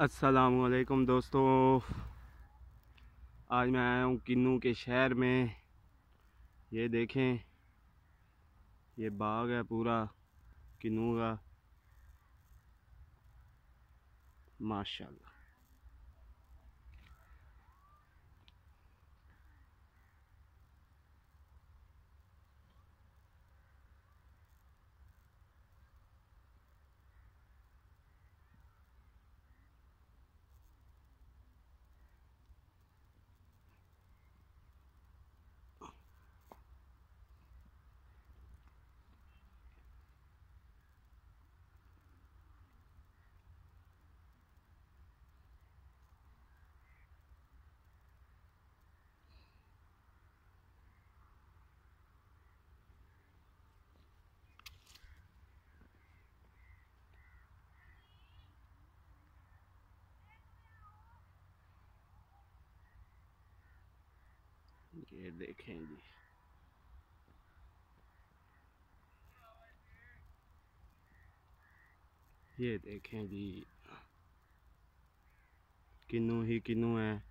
असलकुम दोस्तों। आज मैं आया हूँ किन्नू के शहर में। ये देखें, ये बाग है पूरा, किन्नू का। माशाल्लाह। ये देखें जी ये देखें जी किन्नू ही किन्नू है